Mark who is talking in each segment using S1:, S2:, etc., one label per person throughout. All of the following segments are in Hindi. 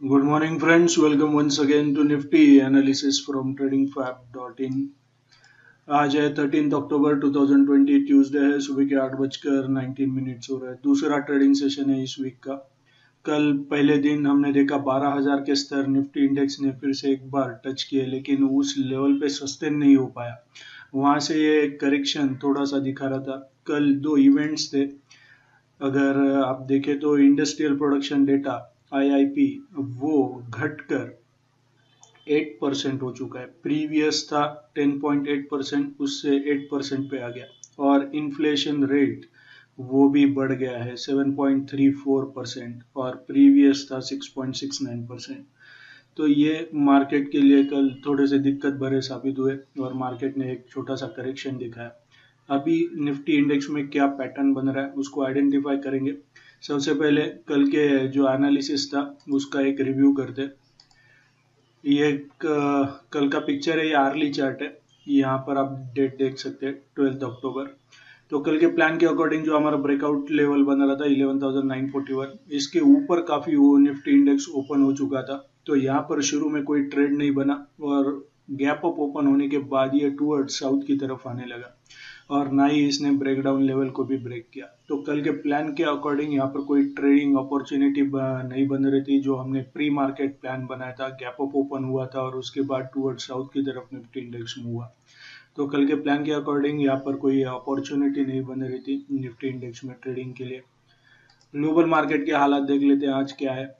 S1: Good morning, friends. Welcome once again to Nifty analysis from tradingfab.in. आज है थर्टीन अक्टूबर 2020 ट्यूसडे है सुबह के आठ बजकर 19 मिनट्स हो रहा है। दूसरा ट्रेडिंग सेशन है इस वीक का। कल पहले दिन हमने देखा 12000 के स्तर निफ्टी इंडेक्स ने फिर से एक बार टच किए लेकिन उस लेवल पे सस्टेन नहीं हो पाया। वहाँ से ये करेक्शन थोड़ा सा दिखा रहा था। कल दो इवेंट्स थे। अगर आप देखें तो इंडस्ट्रियल प्रोडक्शन डेटा आईआईपी वो घटकर 8 परसेंट हो चुका है। प्रीवियस था 10.8 परसेंट उससे 8 परसेंट पे आ गया। और इन्फ्लेशन रेट वो भी बढ़ गया है 7.34 परसेंट और प्रीवियस था 6.69 परसेंट तो ये मार्केट के लिए कल थोड़े से दिक्कत भरे साबित हुए और मार्केट ने एक छोटा सा करेक्शन दिखाया। अभी निफ्टी इंडेक्स में क्या पैटर्न बन रहा है उसको आइडेंटिफाई करेंगे। सबसे पहले कल के जो एनालिसिस था उसका एक रिव्यू करते। ये कल का पिक्चर है ये आर्ली चार्ट है। यहाँ पर आप डेट देख सकते हैं ट्वेल्थ अक्टूबर तो कल के प्लान के अकॉर्डिंग जो हमारा ब्रेकआउट लेवल बन रहा था 11,941 इसके ऊपर काफ़ी वो निफ्टी इंडेक्स ओपन हो चुका था। तो यहाँ पर शुरू में कोई ट्रेड नहीं बना और गैप अप ओपन होने के बाद ये टूवर्ड साउथ की तरफ़ आने लगा। और ना ही इसने ब्रेकडाउन लेवल को भी ब्रेक किया। तो कल के प्लान के अकॉर्डिंग यहाँ पर कोई ट्रेडिंग अपॉर्चुनिटी नहीं बन रही थी, जो हमने प्री मार्केट प्लान बनाया था। गैप अप ओपन हुआ था और उसके बाद टूवर्ड साउथ की तरफ़ निफ्टी इंडेक्स में हुआ। तो कल के प्लान के अकॉर्डिंग यहाँ पर कोई अपॉर्चुनिटी नहीं बन रही थी निफ्टी इंडेक्स में ट्रेडिंग के लिए। ग्लोबल मार्केट के हालात देख लेते हैं, आज क्या है।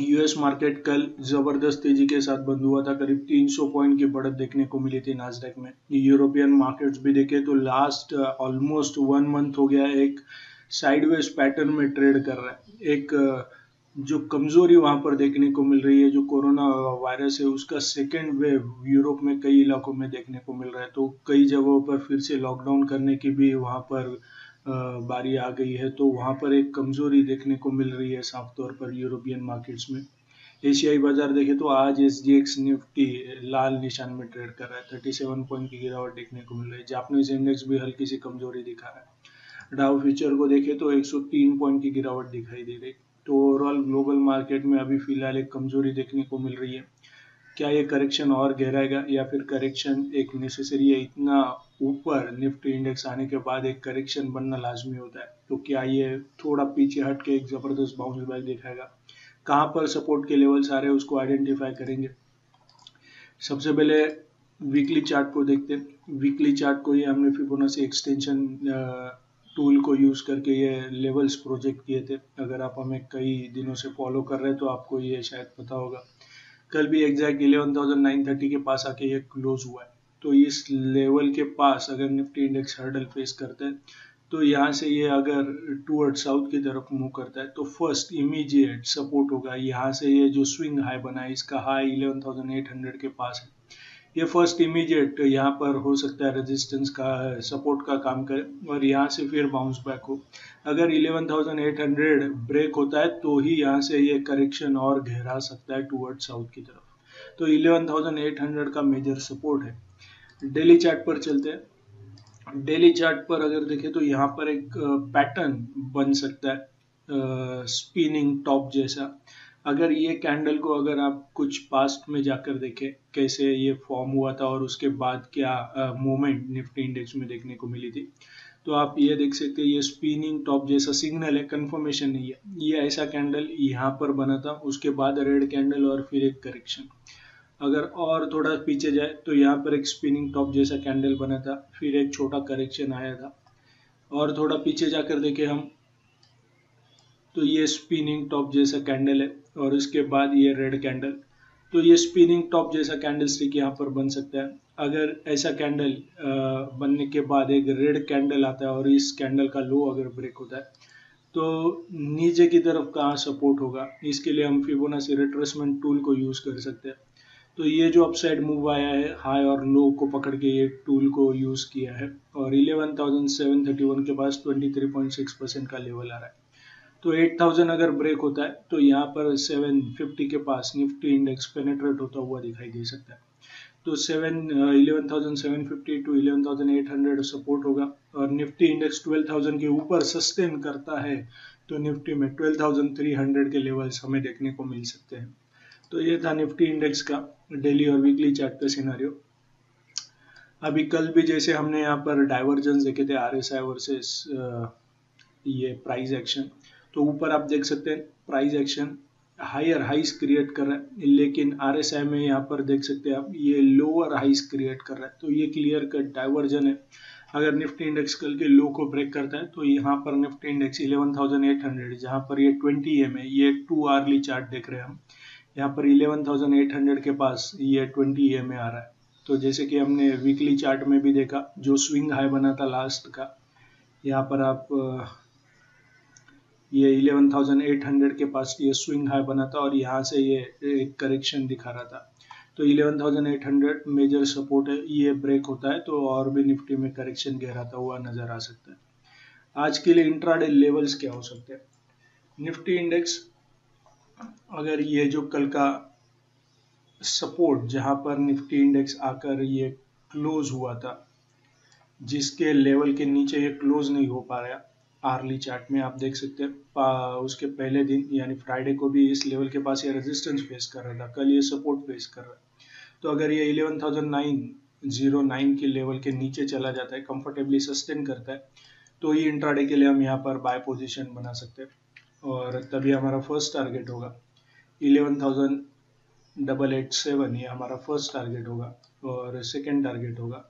S1: यूएस मार्केट कल ज़बरदस्त तेज़ी के साथ बंद हुआ था। करीब 300 पॉइंट की बढ़त देखने को मिली थी नाजडेक में। यूरोपियन मार्केट्स भी देखे तो लास्ट ऑलमोस्ट वन मंथ हो गया एक साइडवेज पैटर्न में ट्रेड कर रहा है। एक uh, जो कमज़ोरी वहाँ पर देखने को मिल रही है जो कोरोना वायरस है उसका सेकेंड वेव यूरोप में कई इलाकों में देखने को मिल रहा है। तो कई जगहों पर फिर से लॉकडाउन करने की भी वहाँ पर बारी आ गई है तो वहाँ पर एक कमज़ोरी देखने को मिल रही है साफ़ तौर पर यूरोपियन मार्केट्स में। एशियाई बाज़ार देखें तो आज एस जी एक्स निफ्टी लाल निशान में ट्रेड कर रहा है, थर्टी सेवन पॉइंट की गिरावट देखने को मिल रही है। जापानीज इंडेक्स भी हल्की सी कमज़ोरी दिखा रहा है। डाउ फ्यूचर को देखें तो 103 पॉइंट की गिरावट दिखाई दे रही तो ओवरऑल ग्लोबल मार्केट में अभी फ़िलहाल एक कमज़ोरी देखने को मिल रही है। क्या ये करेक्शन और गहराएगा या फिर करेक्शन एक नेसेसरी है इतना ऊपर निफ्टी इंडेक्स आने के बाद एक करेक्शन बनना लाजमी होता है? तो क्या ये थोड़ा पीछे हट के एक ज़बरदस्त बाउंस बैक दिखाएगा? कहाँ पर सपोर्ट के लेवल्स आ रहे हैं उसको आइडेंटिफाई करेंगे। सबसे पहले वीकली चार्ट को देखते हैं। वीकली चार्ट को ये हमने फिबोनाची एक्सटेंशन टूल को यूज़ करके ये लेवल्स प्रोजेक्ट किए थे। अगर आप हमें कई दिनों से फॉलो कर रहे हैं तो आपको ये शायद पता होगा। कल भी exact eleven thousand nine thirty के पास आके ये क्लोज हुआ है। तो इस लेवल के पास अगर निफ्टी इंडेक्स हर्डल फेस करता है तो यहाँ से ये अगर टूअर्ड साउथ की तरफ़ मूव करता है तो फ़र्स्ट इमीडिएट सपोर्ट होगा। यहाँ से ये जो स्विंग हाई बना है इसका हाई 11,800 के पास है। ये फ़र्स्ट इमीडिएट यहाँ पर हो सकता है रेजिस्टेंस का सपोर्ट का काम करे और यहाँ से फिर बाउंस बैक हो। अगर 11,800 ब्रेक होता है तो ही यहाँ से ये करेक्शन और गहरा सकता है टूवर्ड साउथ की तरफ़। तो 11,800 का मेजर सपोर्ट है। डेली चार्ट पर चलते हैं। डेली चार्ट पर अगर देखें तो यहाँ पर एक पैटर्न बन सकता है स्पिनिंग टॉप जैसा। अगर ये कैंडल को अगर आप कुछ पास्ट में जाकर देखें, कैसे ये फॉर्म हुआ था और उसके बाद क्या मूवमेंट निफ्टी इंडेक्स में देखने को मिली थी तो आप ये देख सकते हैं, ये स्पिनिंग टॉप जैसा सिग्नल है कंफर्मेशन नहीं है। ये ऐसा कैंडल यहाँ पर बना था, उसके बाद रेड कैंडल और फिर एक करेक्शन अगर और थोड़ा पीछे जाए तो यहाँ पर एक स्पिनिंग टॉप जैसा कैंडल बना था, फिर एक छोटा करेक्शन आया था। और थोड़ा पीछे जाकर देखें हम तो ये स्पिनिंग टॉप जैसा कैंडल है और उसके बाद ये रेड कैंडल तो ये स्पिनिंग टॉप जैसा कैंडल स्टिक यहाँ पर बन सकता है। अगर ऐसा कैंडल बनने के बाद एक रेड कैंडल आता है और इस कैंडल का लो अगर ब्रेक होता है तो नीचे की तरफ़ कहाँ सपोर्ट होगा? इसके लिए हम फिबोनाची रिट्रेसमेंट टूल को यूज़ कर सकते हैं। तो ये जो अपसाइड मूव आया है हाई और लो को पकड़ के ये टूल को यूज़ किया है और 11,731 के पास 23.6 परसेंट का लेवल आ रहा है। तो 8000 अगर ब्रेक होता है तो यहाँ पर 750 के पास निफ्टी इंडेक्स पेनेट्रेट होता हुआ दिखाई दे सकता है। तो seven eleven thousand seven fifty to eleven thousand eight hundred support होगा और निफ्टी इंडेक्स ट्वेल्व थाउज़ेंड के ऊपर सस्टेन करता है तो निफ्टी में 12,300 के लेवल्स हमें देखने को मिल सकते हैं। तो ये था निफ्टी इंडेक्स का डेली और वीकली चार्ट का सिनारियो अभी कल भी जैसे हमने यहाँ पर डाइवर्जेंस देखे थे आर एस आई वर्सेस ये प्राइस एक्शन तो ऊपर आप देख सकते हैं price action higher highs create कर रहा है। लेकिन आर एस आई में यहाँ पर देख सकते हैं आप ये लोअर हाइस क्रिएट कर रहा है। तो ये क्लियर कट डाइवर्जन है। अगर निफ्टी इंडेक्स कल के लो को ब्रेक करता है तो यहाँ पर निफ्टी इंडेक्स 11,800 जहाँ पर ये 20 एम है ये टू आरली चार्ट देख रहे हैं हम। यहाँ पर 11,800 के पास ये 20 एम आ रहा है। तो जैसे कि हमने वीकली चार्ट में भी देखा जो स्विंग हाई बना था लास्ट का यहाँ पर आप ये 11,800 के पास ये स्विंग हाई बना था और यहाँ से ये एक करेक्शन दिखा रहा था। तो 11,800 मेजर सपोर्ट है ये ब्रेक होता है तो और भी निफ्टी में करेक्शन गहराता हुआ नज़र आ सकता है। आज के लिए इंट्राडे लेवल्स क्या हो सकते हैं? निफ्टी इंडेक्स अगर ये जो कल का सपोर्ट जहाँ पर निफ्टी इंडेक्स आकर ये क्लोज हुआ था जिसके लेवल के नीचे ये क्लोज नहीं हो पा रहा आर्ली चार्ट में आप देख सकते हैं उसके पहले दिन, यानी फ्राइडे को भी इस लेवल के पास ये रेजिस्टेंस फेस कर रहा था, कल ये सपोर्ट फेस कर रहा है। तो अगर ये eleven thousand nine zero nine के लेवल के नीचे चला जाता है कंफर्टेबली सस्टेन करता है तो ये इंट्राडे के लिए हम यहाँ पर बाय पोजिशन बना सकते हैं। और तभी हमारा फ़र्स्ट टारगेट होगा। Eleven thousand double eight seven ये हमारा फ़र्स्ट टारगेट होगा, और सेकेंड टारगेट होगा।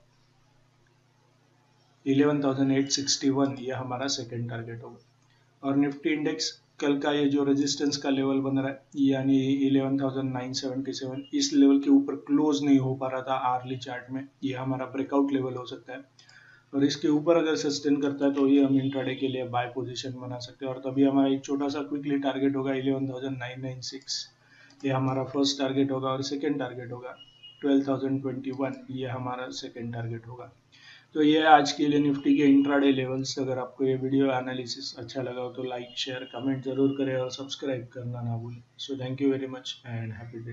S1: 11,861 ये हमारा सेकेंड टारगेट होगा। और निफ्टी इंडेक्स कल का ये जो रेजिस्टेंस का लेवल बन रहा है यानी 11,977 इस लेवल के ऊपर क्लोज नहीं हो पा रहा था आर्ली चार्ट में ये हमारा ब्रेकआउट लेवल हो सकता है। और इसके ऊपर अगर सस्टेन करता है तो ये हम इंट्राडे के लिए बाय पोजीशन बना सकते हैं। और तभी हमारा एक छोटा सा क्विकली टारगेट होगा 11,996 ये हमारा फ़र्स्ट टारगेट होगा और सेकेंड टारगेट होगा 12,021 ये हमारा सेकेंड टारगेट होगा। तो ये आज के लिए निफ्टी के इंट्राडे लेवल्स, अगर आपको ये वीडियो एनालिसिस अच्छा लगा हो तो लाइक शेयर कमेंट ज़रूर करें और सब्सक्राइब करना ना भूलें। So thank you very much and happy day